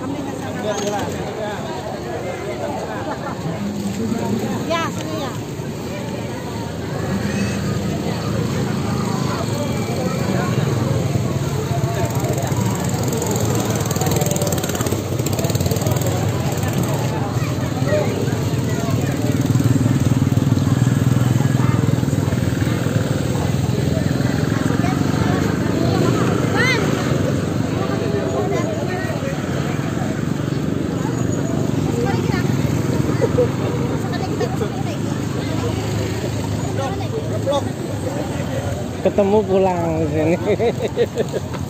Kami nasa ketemu pulang sini